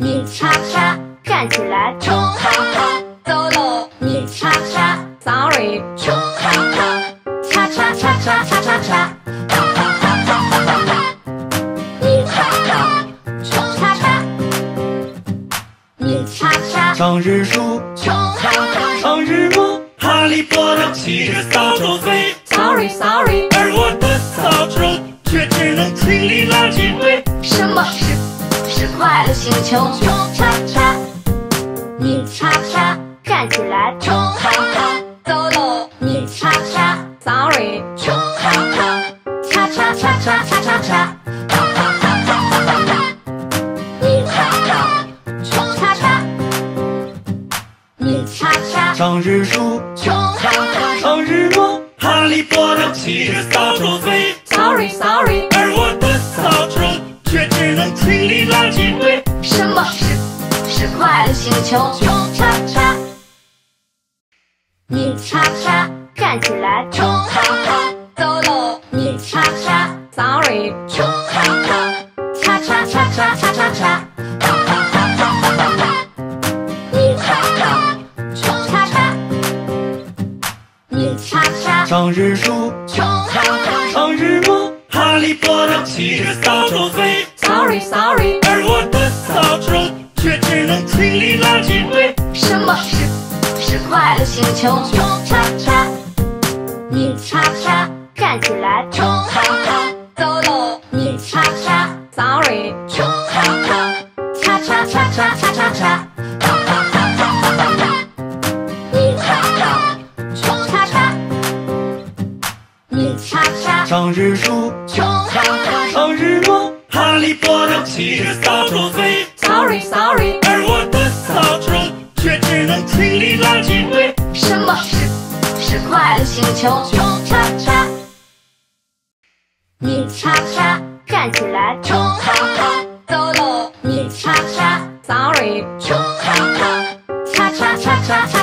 你叉叉，站起来，冲哈哈，走喽！你叉叉，sorry，冲哈哈，叉叉叉叉叉叉叉，哈哈哈哈哈哈哈！你叉叉，冲叉叉，你叉叉，长日树，冲哈哈，长日落，哈利波特骑着扫帚飞，sorry sorry，而我的扫帚却只能清理垃圾堆。什么是是快乐星球？冲叉叉，你叉叉，站起来，冲哈哈，走喽！你叉叉，sorry，冲哈哈，叉叉叉叉叉叉叉，哈哈哈哈哈哈！你叉叉，冲叉叉，你叉叉，长日出，冲哈哈，长日落，哈利波特骑着扫帚飞，sorry sorry，快乐星球？冲叉叉，你叉叉，站起来，冲哈哈，走喽！你叉叉，sorry，冲哈哈，叉叉叉叉叉叉叉，哈哈哈哈哈！你叉叉，冲叉叉，你叉叉，长日树，冲哈哈，长日落，哈利波特骑着扫帚飞，sorry sorry，什么？是是快乐星球？冲叉叉，你叉叉，站起来，冲哈哈，走喽！你叉叉，sorry，冲哈哈，叉叉叉叉叉叉叉，哈哈哈哈哈哈！你叉叉，冲叉叉，你叉叉，长日出，冲哈哈，唱日落，哈利波特骑着扫帚飞，sorry sorry，星球？冲叉叉，你叉叉，站起来，冲哈哈，走喽！你叉叉，sorry，冲哈哈，叉叉叉叉叉